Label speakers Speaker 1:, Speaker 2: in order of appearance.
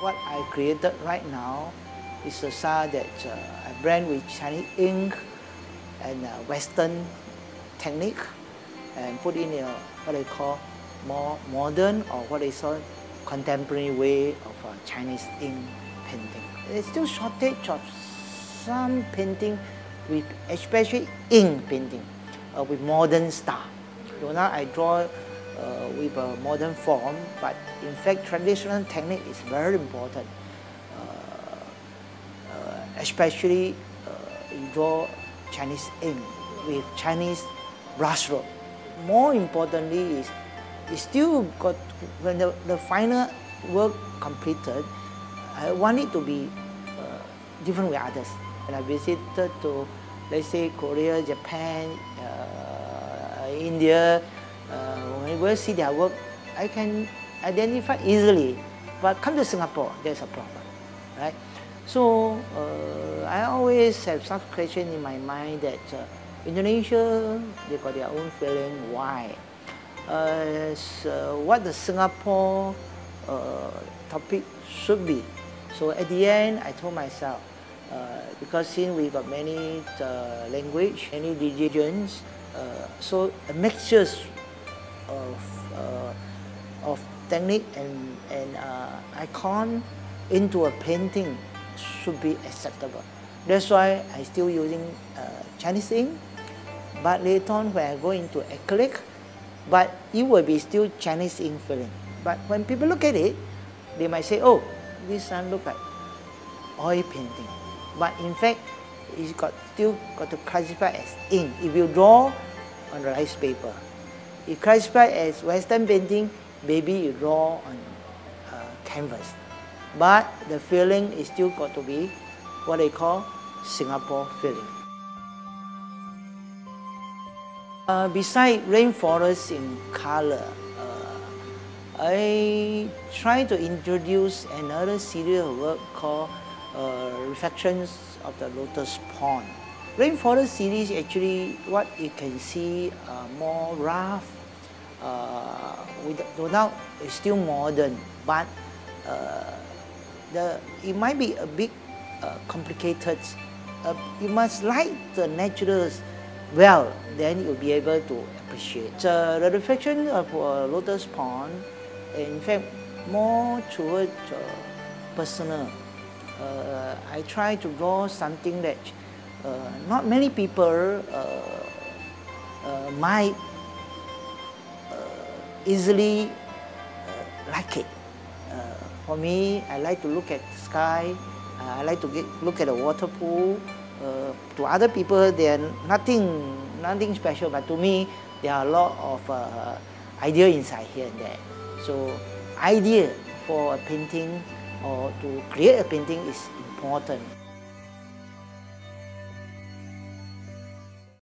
Speaker 1: What I created right now is a style that uh, I blend with Chinese ink and uh, Western technique and put in a, what I call more modern or what I call contemporary way of uh, Chinese ink painting. There's still shortage of some painting with especially ink painting uh, with modern style. So now I draw uh, with a modern form, but in fact traditional technique is very important, uh, uh especially uh, you draw Chinese ink with Chinese brushstroke. More importantly is, you still got, when the, the final work completed, I want it to be uh, different with others. When I visited to, let's say, Korea, Japan, uh, India, go see their work, I can identify easily. But come to Singapore, there's a problem, right? So uh, I always have some question in my mind that uh, Indonesia, they got their own feeling. Why? Uh, so what the Singapore uh, topic should be. So at the end, I told myself, uh, because since we got many uh, language, many religions, so a mixture of, uh, of technique and, and uh, icon into a painting should be acceptable. That's why I still using uh, Chinese ink, but later on when I go into acrylic, but it will be still Chinese ink feeling. But when people look at it, they might say, oh, this one look like oil painting. But in fact, it's got still got to classify as ink. If you draw on the rice paper, it classify as Western painting, maybe you draw on uh, canvas. But the feeling is still got to be what they call Singapore feeling. Uh, beside rainforest in color, uh, I try to introduce another series of work called uh, Reflections of the Lotus Pond. Rainforest series actually what you can see uh, more rough, uh, without it's still modern, but uh, the it might be a bit uh, complicated. Uh, you must like the naturals well, then you'll be able to appreciate. Uh, the reflection of uh, Lotus Pond, in fact, more towards uh, personal. Uh, I try to draw something that not many people uh, might easily like it. for me, I like to look at the sky. I like to get, look at the water pool. Uh, to other people, they are nothing, nothing special, but to me, there are a lot of uh, idea inside here and there. So, idea for a painting or to create a painting is important.